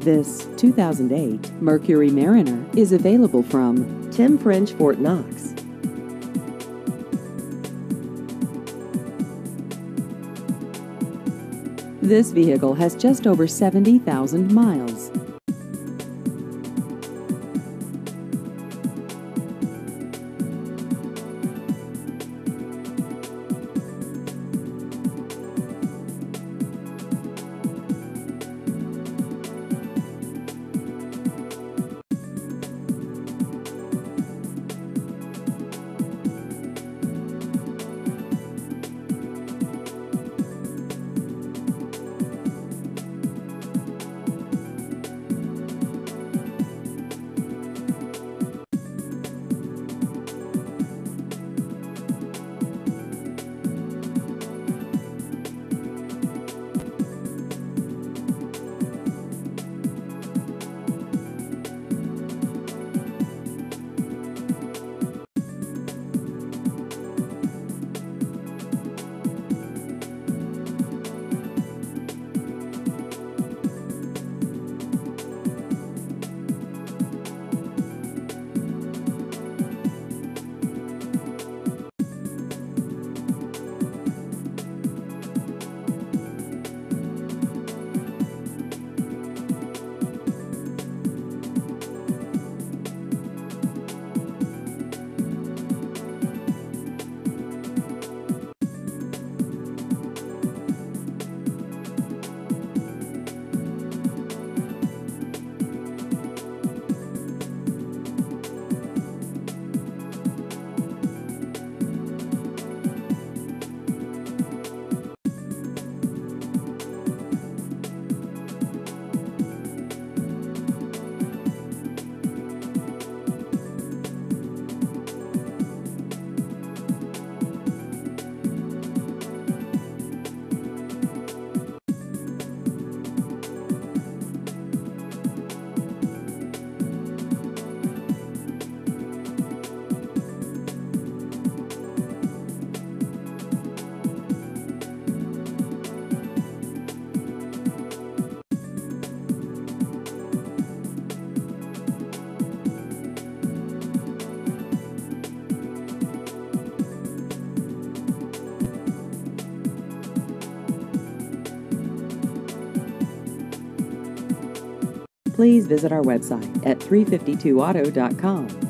This 2008 Mercury Mariner is available from Tim French Fort Knox. This vehicle has just over 70,000 miles. Please visit our website at 352auto.com.